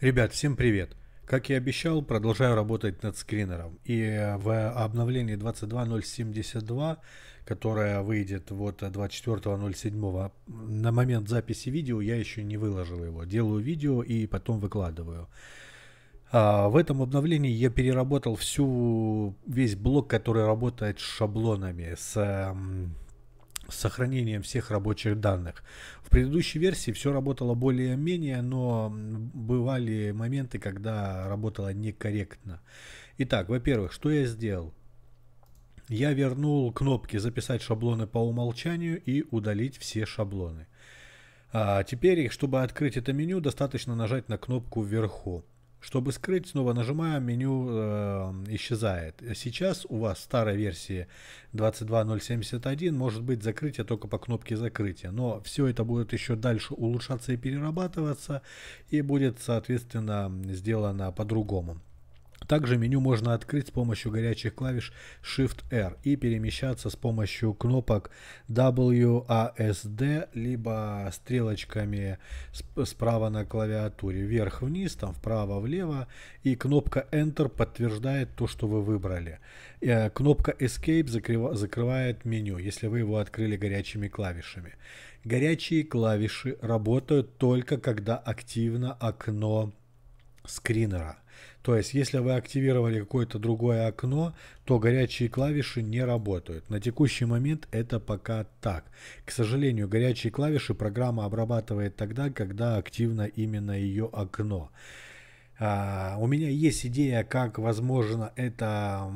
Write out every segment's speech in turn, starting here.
Ребят, всем привет! Как и обещал, продолжаю работать над скринером. И в обновлении 22.072, которое выйдет вот 24.07, на момент записи видео я еще не выложил его. Делаю видео и потом выкладываю. А, в этом обновлении я переработал всю, весь блок, который работает с шаблонами, с с сохранением всех рабочих данных. В предыдущей версии все работало более-менее, но бывали моменты, когда работало некорректно. Итак, во-первых, что я сделал? Я вернул кнопки «Записать шаблоны по умолчанию» и «Удалить все шаблоны». А теперь, чтобы открыть это меню, достаточно нажать на кнопку вверху. Чтобы скрыть, снова нажимаем, меню э, исчезает. Сейчас у вас старой версии 22.071 может быть закрытие только по кнопке закрытия. Но все это будет еще дальше улучшаться и перерабатываться. И будет, соответственно, сделано по-другому. Также меню можно открыть с помощью горячих клавиш Shift-R и перемещаться с помощью кнопок WASD, либо стрелочками справа на клавиатуре вверх-вниз, там вправо-влево, и кнопка Enter подтверждает то, что вы выбрали. Э, кнопка Escape закрывает меню, если вы его открыли горячими клавишами. Горячие клавиши работают только когда активно окно скринера. То есть, если вы активировали какое-то другое окно, то горячие клавиши не работают. На текущий момент это пока так. К сожалению, горячие клавиши программа обрабатывает тогда, когда активно именно ее окно. Uh, у меня есть идея, как возможно это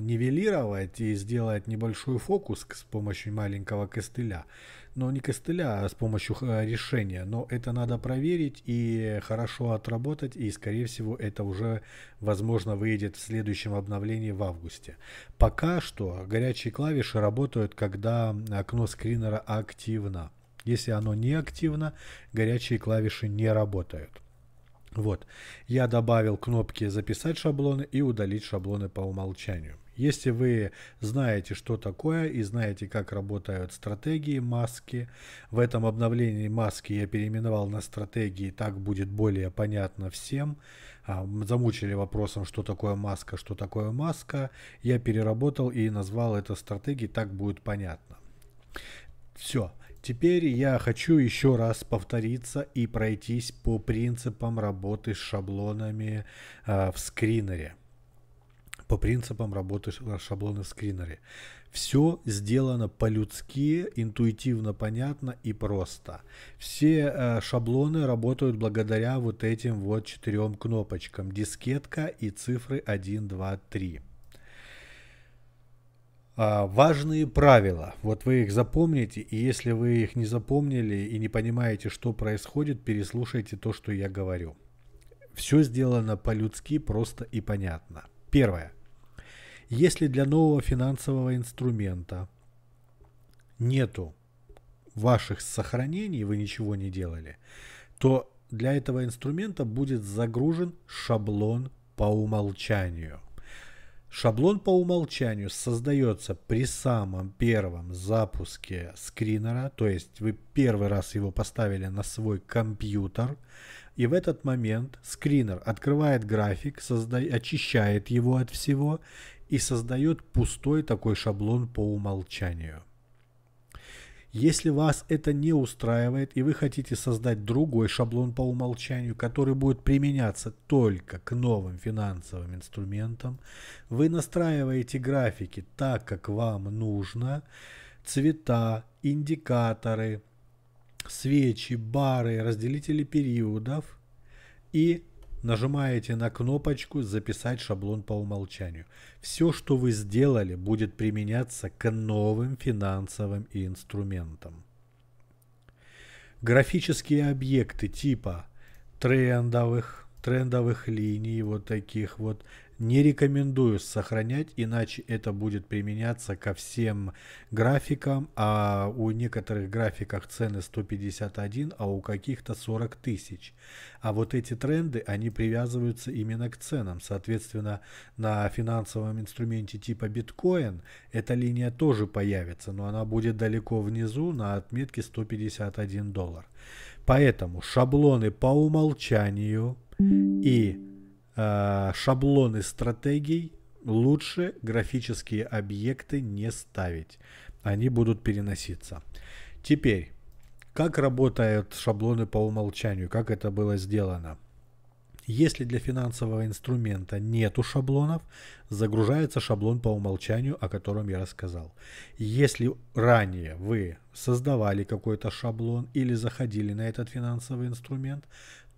нивелировать и сделать небольшой фокус с помощью маленького костыля но не костыля, а с помощью э, решения. Но это надо проверить и хорошо отработать, и, скорее всего, это уже, возможно, выйдет в следующем обновлении в августе. Пока что горячие клавиши работают, когда окно скринера активно. Если оно не активно, горячие клавиши не работают. Вот, я добавил кнопки «Записать шаблоны» и «Удалить шаблоны по умолчанию». Если вы знаете, что такое и знаете, как работают стратегии маски, в этом обновлении маски я переименовал на стратегии, так будет более понятно всем. А, замучили вопросом, что такое маска, что такое маска. Я переработал и назвал это стратегией, так будет понятно. Все. Теперь я хочу еще раз повториться и пройтись по принципам работы с шаблонами э, в скринере по принципам работы шаблона в скринере. Все сделано по-людски, интуитивно понятно и просто. Все э, шаблоны работают благодаря вот этим вот четырем кнопочкам. Дискетка и цифры 1, 2, 3. А, важные правила. Вот вы их запомните, и если вы их не запомнили и не понимаете, что происходит, переслушайте то, что я говорю. Все сделано по-людски, просто и понятно. Первое. Если для нового финансового инструмента нету ваших сохранений, вы ничего не делали, то для этого инструмента будет загружен шаблон по умолчанию. Шаблон по умолчанию создается при самом первом запуске скринера, то есть вы первый раз его поставили на свой компьютер, и в этот момент скринер открывает график, созда... очищает его от всего и создает пустой такой шаблон по умолчанию. Если вас это не устраивает и вы хотите создать другой шаблон по умолчанию, который будет применяться только к новым финансовым инструментам, вы настраиваете графики так, как вам нужно, цвета, индикаторы, свечи, бары, разделители периодов и нажимаете на кнопочку «Записать шаблон по умолчанию». Все, что вы сделали, будет применяться к новым финансовым инструментам. Графические объекты типа трендовых, трендовых линий, вот таких вот, не рекомендую сохранять, иначе это будет применяться ко всем графикам, а у некоторых графиках цены 151, а у каких-то 40 тысяч. А вот эти тренды, они привязываются именно к ценам. Соответственно, на финансовом инструменте типа биткоин эта линия тоже появится, но она будет далеко внизу на отметке 151 доллар. Поэтому шаблоны по умолчанию – и э, шаблоны стратегий лучше графические объекты не ставить. Они будут переноситься. Теперь, как работают шаблоны по умолчанию, как это было сделано? Если для финансового инструмента нету шаблонов, загружается шаблон по умолчанию, о котором я рассказал. Если ранее вы создавали какой-то шаблон или заходили на этот финансовый инструмент,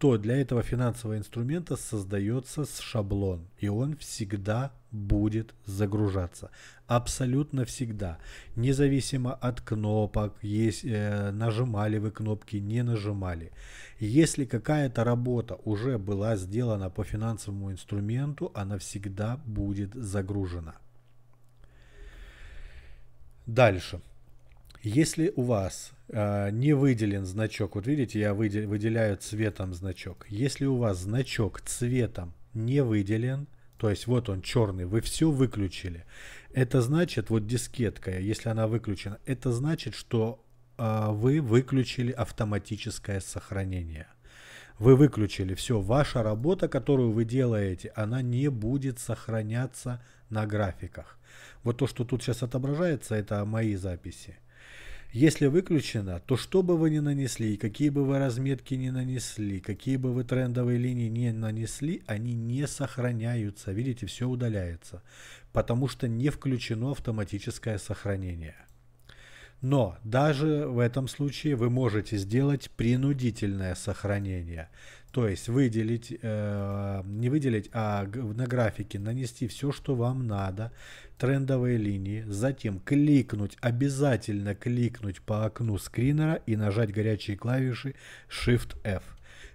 то для этого финансового инструмента создается шаблон, и он всегда будет загружаться. Абсолютно всегда. Независимо от кнопок, есть, э, нажимали вы кнопки, не нажимали. Если какая-то работа уже была сделана по финансовому инструменту, она всегда будет загружена. Дальше. Если у вас э, не выделен значок, вот видите, я выдел, выделяю цветом значок. Если у вас значок цветом не выделен, то есть вот он черный, вы все выключили. Это значит, вот дискетка, если она выключена, это значит, что э, вы выключили автоматическое сохранение. Вы выключили все, ваша работа, которую вы делаете, она не будет сохраняться на графиках. Вот то, что тут сейчас отображается, это мои записи. Если выключено, то что бы вы ни нанесли, какие бы вы разметки ни нанесли, какие бы вы трендовые линии не нанесли, они не сохраняются. Видите, все удаляется, потому что не включено автоматическое сохранение. Но даже в этом случае вы можете сделать принудительное сохранение. То есть выделить, э, не выделить, а на графике нанести все, что вам надо, трендовые линии, затем кликнуть, обязательно кликнуть по окну скринера и нажать горячие клавиши Shift-F.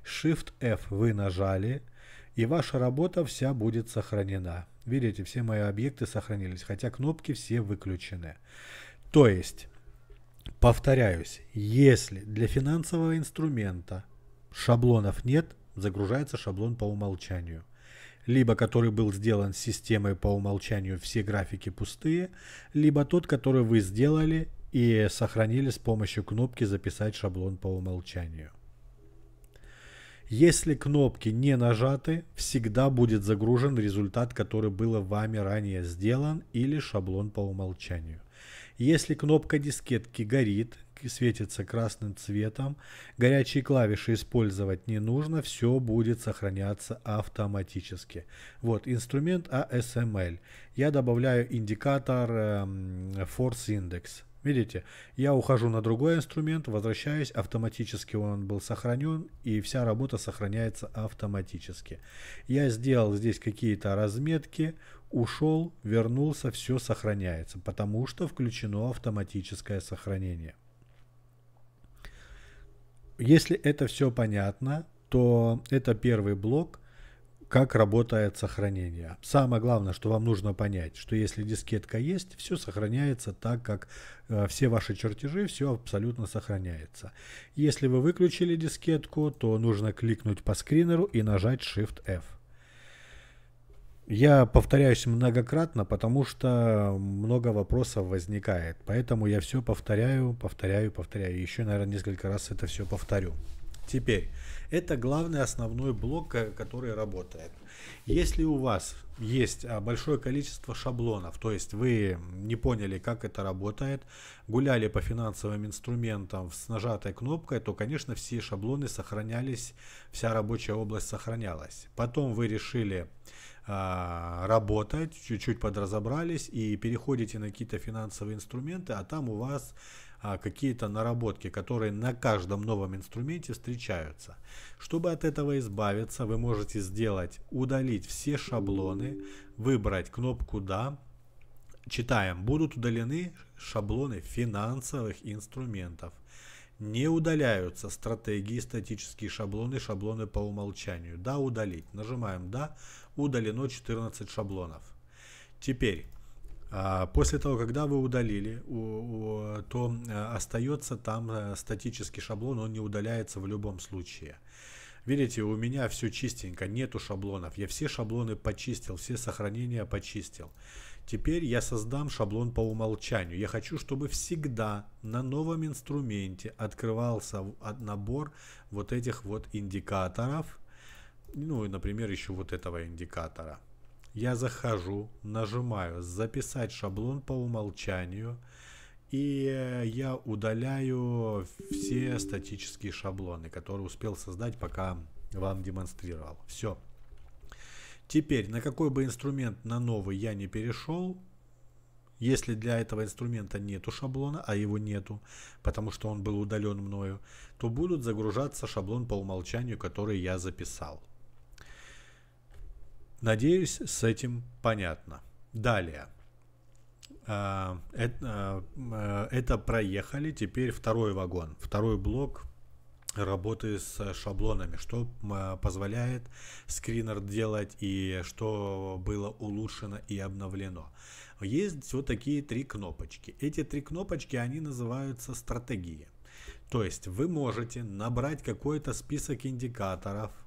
Shift-F вы нажали, и ваша работа вся будет сохранена. Видите, все мои объекты сохранились, хотя кнопки все выключены. То есть, повторяюсь, если для финансового инструмента шаблонов нет, загружается шаблон по умолчанию. Либо который был сделан системой по умолчанию, все графики пустые, либо тот, который вы сделали и сохранили с помощью кнопки «Записать шаблон по умолчанию». Если кнопки не нажаты, всегда будет загружен результат, который был вами ранее сделан или шаблон по умолчанию. Если кнопка дискетки горит, светится красным цветом, горячие клавиши использовать не нужно, все будет сохраняться автоматически. Вот инструмент ASML. Я добавляю индикатор эм, Force Index. Видите, я ухожу на другой инструмент, возвращаюсь, автоматически он был сохранен, и вся работа сохраняется автоматически. Я сделал здесь какие-то разметки, ушел, вернулся, все сохраняется, потому что включено автоматическое сохранение. Если это все понятно, то это первый блок, как работает сохранение. Самое главное, что вам нужно понять, что если дискетка есть, все сохраняется так, как э, все ваши чертежи, все абсолютно сохраняется. Если вы выключили дискетку, то нужно кликнуть по скринеру и нажать Shift-F. Я повторяюсь многократно, потому что много вопросов возникает. Поэтому я все повторяю, повторяю, повторяю. Еще, наверное, несколько раз это все повторю. Теперь, это главный основной блок, который работает. Если у вас есть а, большое количество шаблонов, то есть вы не поняли, как это работает, гуляли по финансовым инструментам с нажатой кнопкой, то, конечно, все шаблоны сохранялись, вся рабочая область сохранялась. Потом вы решили а, работать, чуть-чуть подразобрались и переходите на какие-то финансовые инструменты, а там у вас а, какие-то наработки, которые на каждом новом инструменте встречаются. Чтобы от этого избавиться, вы можете сделать, удалить все шаблоны, выбрать кнопку «Да», читаем, будут удалены шаблоны финансовых инструментов. Не удаляются стратегии, статические шаблоны, шаблоны по умолчанию. Да, удалить. Нажимаем «Да», удалено 14 шаблонов. Теперь, после того, когда вы удалили, то э, остается там э, статический шаблон, он не удаляется в любом случае. Видите, у меня все чистенько, нету шаблонов. Я все шаблоны почистил, все сохранения почистил. Теперь я создам шаблон по умолчанию. Я хочу, чтобы всегда на новом инструменте открывался набор вот этих вот индикаторов, ну например, еще вот этого индикатора. Я захожу, нажимаю «Записать шаблон по умолчанию», и я удаляю все статические шаблоны, которые успел создать, пока вам демонстрировал. Все. Теперь, на какой бы инструмент на новый я не перешел, если для этого инструмента нету шаблона, а его нету, потому что он был удален мною, то будут загружаться шаблон по умолчанию, который я записал. Надеюсь, с этим понятно. Далее. А, это, а, это проехали. Теперь второй вагон, второй блок работы с шаблонами, что позволяет скринер делать и что было улучшено и обновлено. Есть вот такие три кнопочки. Эти три кнопочки, они называются стратегии. То есть вы можете набрать какой-то список индикаторов, а,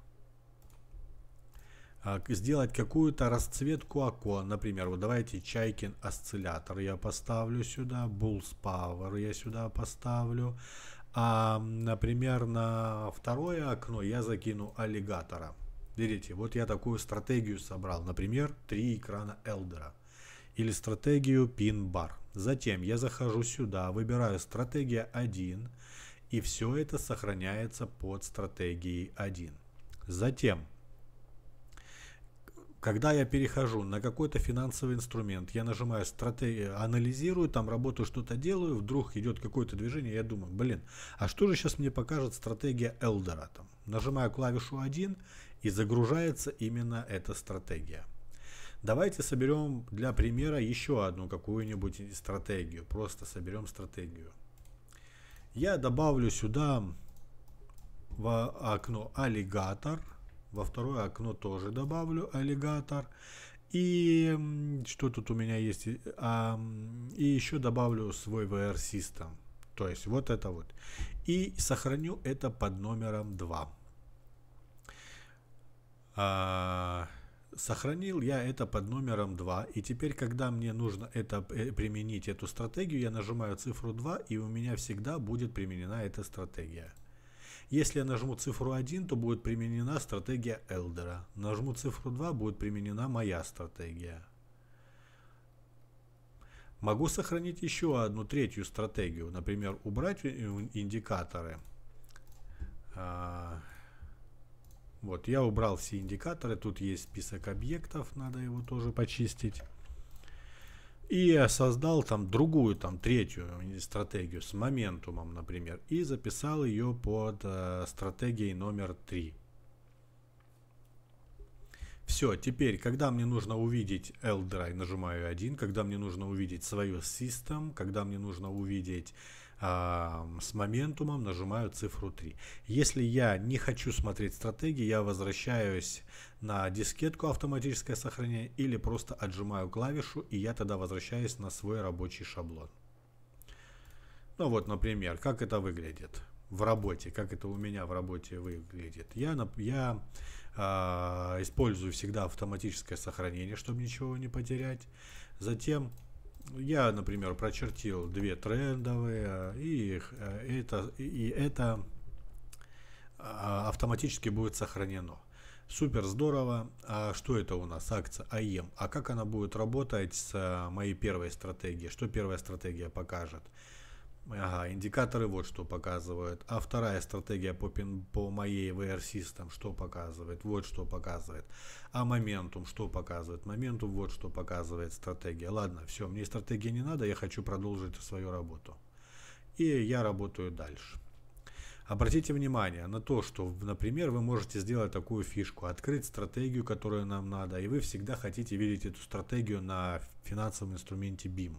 сделать какую-то расцветку окон. Например, вот давайте Чайкин осциллятор я поставлю сюда, Bulls Power я сюда поставлю. А, например, на второе окно я закину аллигатора. Видите, вот я такую стратегию собрал. Например, три экрана Элдера. Или стратегию пин-бар. Затем я захожу сюда, выбираю стратегия 1. И все это сохраняется под стратегией 1. Затем когда я перехожу на какой-то финансовый инструмент, я нажимаю стратегию, анализирую, там работаю, что-то делаю, вдруг идет какое-то движение, я думаю, блин, а что же сейчас мне покажет стратегия Элдера? Там, нажимаю клавишу 1 и загружается именно эта стратегия. Давайте соберем для примера еще одну какую-нибудь стратегию. Просто соберем стратегию. Я добавлю сюда в окно аллигатор – во второе окно тоже добавлю аллигатор. И что тут у меня есть? А, и еще добавлю свой VR System. То есть вот это вот. И сохраню это под номером 2. А, сохранил я это под номером 2. И теперь, когда мне нужно это э, применить, эту стратегию, я нажимаю цифру 2, и у меня всегда будет применена эта стратегия. Если я нажму цифру 1, то будет применена стратегия Элдера. Нажму цифру 2, будет применена моя стратегия. Могу сохранить еще одну третью стратегию. Например, убрать индикаторы. А, вот, я убрал все индикаторы. Тут есть список объектов, надо его тоже почистить. И создал там другую, там третью стратегию с моментумом, например, и записал ее под э, стратегией номер три. Все, теперь, когда мне нужно увидеть L-Drive, нажимаю 1, когда мне нужно увидеть свое System, когда мне нужно увидеть с моментумом нажимаю цифру 3. Если я не хочу смотреть стратегии, я возвращаюсь на дискетку автоматическое сохранение или просто отжимаю клавишу и я тогда возвращаюсь на свой рабочий шаблон. Ну вот, например, как это выглядит в работе, как это у меня в работе выглядит. Я, я э, использую всегда автоматическое сохранение, чтобы ничего не потерять. Затем я, например, прочертил две трендовые, и э, это, и это а, автоматически будет сохранено. Супер здорово. А что это у нас? Акция АЕМ. А как она будет работать с моей первой стратегией? Что первая стратегия покажет? Ага, индикаторы вот что показывают. А вторая стратегия по, пин, по моей VR System что показывает? Вот что показывает. А моментум что показывает? Моментум вот что показывает стратегия. Ладно, все, мне стратегия не надо, я хочу продолжить свою работу. И я работаю дальше. Обратите внимание на то, что, например, вы можете сделать такую фишку, открыть стратегию, которую нам надо, и вы всегда хотите видеть эту стратегию на финансовом инструменте BIM.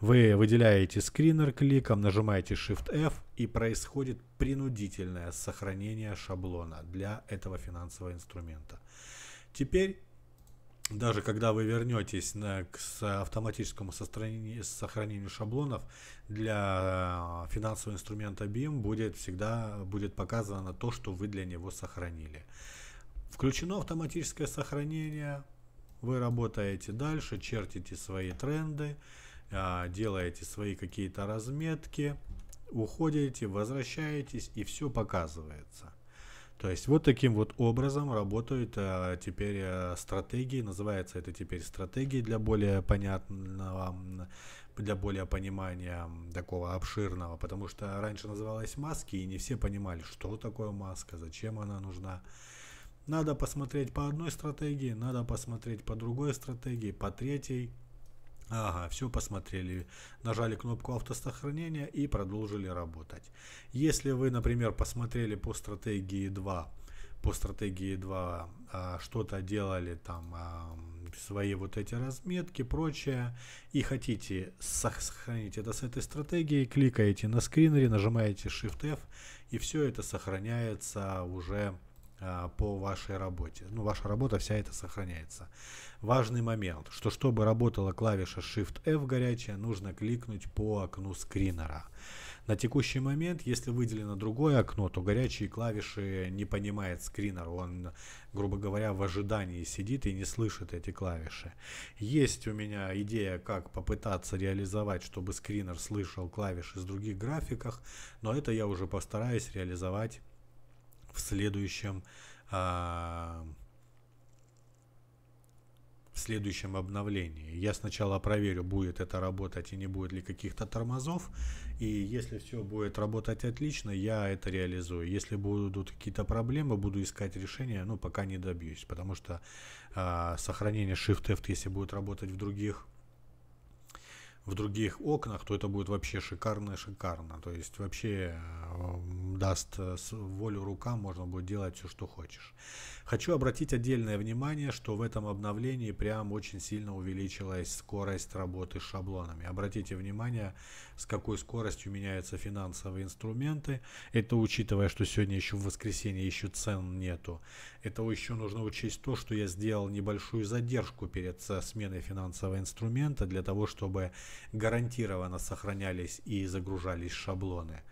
Вы выделяете скринер кликом, нажимаете Shift-F и происходит принудительное сохранение шаблона для этого финансового инструмента. Теперь даже когда вы вернетесь на, к автоматическому сохранению шаблонов для финансового инструмента BIM будет всегда будет показано то, что вы для него сохранили. Включено автоматическое сохранение, вы работаете дальше, чертите свои тренды, а, делаете свои какие-то разметки, уходите, возвращаетесь и все показывается. То есть вот таким вот образом работают а, теперь а, стратегии, называется это теперь стратегии для более понятного, для более понимания такого обширного, потому что раньше называлась маски, и не все понимали, что такое маска, зачем она нужна. Надо посмотреть по одной стратегии, надо посмотреть по другой стратегии, по третьей. Ага, все посмотрели, нажали кнопку автосохранения и продолжили работать. Если вы, например, посмотрели по стратегии 2, по стратегии 2 а, что-то делали там, а, свои вот эти разметки, прочее, и хотите сохранить это с этой стратегией, кликаете на скринере, нажимаете Shift-F, и все это сохраняется уже по вашей работе. Ну, ваша работа вся это сохраняется. Важный момент, что чтобы работала клавиша Shift-F горячая, нужно кликнуть по окну скринера. На текущий момент, если выделено другое окно, то горячие клавиши не понимает скринер. Он, грубо говоря, в ожидании сидит и не слышит эти клавиши. Есть у меня идея, как попытаться реализовать, чтобы скринер слышал клавиши с других графиках, но это я уже постараюсь реализовать в следующем а, в следующем обновлении. Я сначала проверю, будет это работать и не будет ли каких-то тормозов. И если все будет работать отлично, я это реализую. Если будут какие-то проблемы, буду искать решения, но пока не добьюсь. Потому что э, сохранение Shift-F, если будет работать в других в других окнах, то это будет вообще шикарно-шикарно. То есть вообще э, даст э, волю рукам, можно будет делать все, что хочешь. Хочу обратить отдельное внимание, что в этом обновлении прям очень сильно увеличилась скорость работы с шаблонами. Обратите внимание, с какой скоростью меняются финансовые инструменты. Это учитывая, что сегодня еще в воскресенье еще цен нету. Это еще нужно учесть то, что я сделал небольшую задержку перед сменой финансового инструмента для того, чтобы гарантированно сохранялись и загружались шаблоны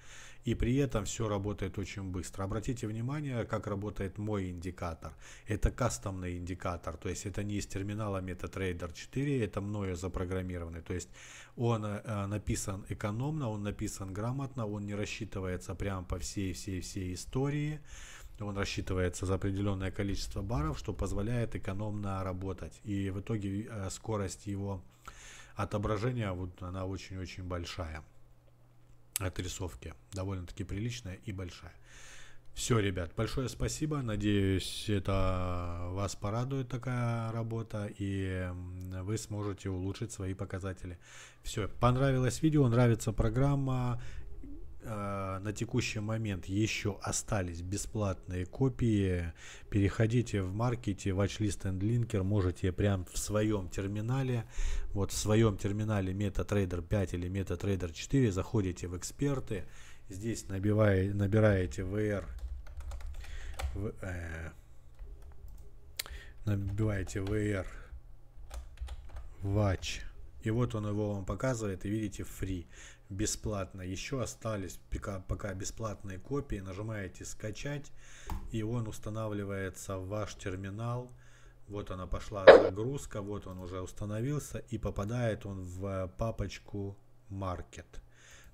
и при этом все работает очень быстро. Обратите внимание, как работает мой индикатор. Это кастомный индикатор, то есть это не из терминала MetaTrader 4, это мною запрограммированный. То есть он э, написан экономно, он написан грамотно, он не рассчитывается прямо по всей-всей-всей истории. Он рассчитывается за определенное количество баров, что позволяет экономно работать. И в итоге э, скорость его отображения, вот она очень-очень большая отрисовки. Довольно-таки приличная и большая. Все, ребят, большое спасибо. Надеюсь, это вас порадует такая работа, и вы сможете улучшить свои показатели. Все, понравилось видео, нравится программа. Э, на текущий момент еще остались бесплатные копии. Переходите в маркете, watchlist and linker, можете прям в своем терминале, вот в своем терминале MetaTrader 5 или MetaTrader 4, заходите в эксперты, здесь набиваете, набираете VR, в, э, набиваете VR Watch, и вот он его вам показывает, и видите free бесплатно. Еще остались пока, пока бесплатные копии. Нажимаете скачать и он устанавливается в ваш терминал. Вот она пошла загрузка, вот он уже установился и попадает он в папочку Market.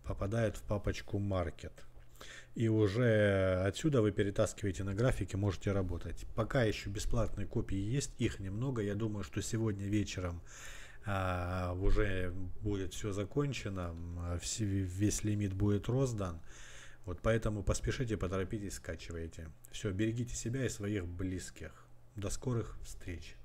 Попадает в папочку Market. И уже отсюда вы перетаскиваете на графике, можете работать. Пока еще бесплатные копии есть, их немного. Я думаю, что сегодня вечером уже будет все закончено, весь лимит будет роздан. Вот поэтому поспешите, поторопитесь, скачивайте. Все, берегите себя и своих близких. До скорых встреч.